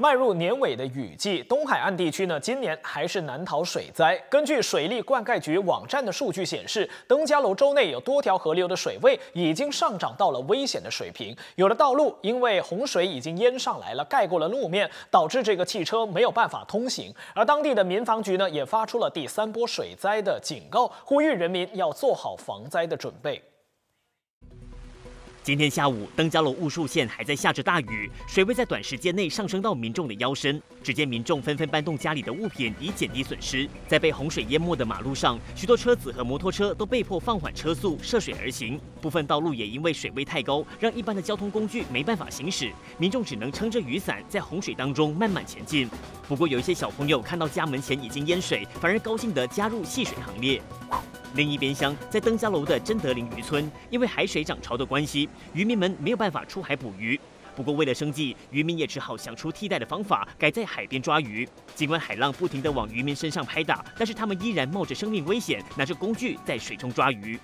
迈入年尾的雨季，东海岸地区呢，今年还是难逃水灾。根据水利灌溉局网站的数据显示，登嘉楼州内有多条河流的水位已经上涨到了危险的水平，有的道路因为洪水已经淹上来了，盖过了路面，导致这个汽车没有办法通行。而当地的民防局呢，也发出了第三波水灾的警告，呼吁人民要做好防灾的准备。今天下午，登嘉楼雾树县还在下着大雨，水位在短时间内上升到民众的腰身。只见民众纷纷搬动家里的物品以减低损失。在被洪水淹没的马路上，许多车子和摩托车都被迫放缓车速涉水而行。部分道路也因为水位太高，让一般的交通工具没办法行驶，民众只能撑着雨伞在洪水当中慢慢前进。不过，有一些小朋友看到家门前已经淹水，反而高兴地加入戏水行列。另一边乡，在登嘉楼的真德林渔村，因为海水涨潮的关系，渔民们没有办法出海捕鱼。不过为了生计，渔民也只好想出替代的方法，改在海边抓鱼。尽管海浪不停地往渔民身上拍打，但是他们依然冒着生命危险，拿着工具在水中抓鱼。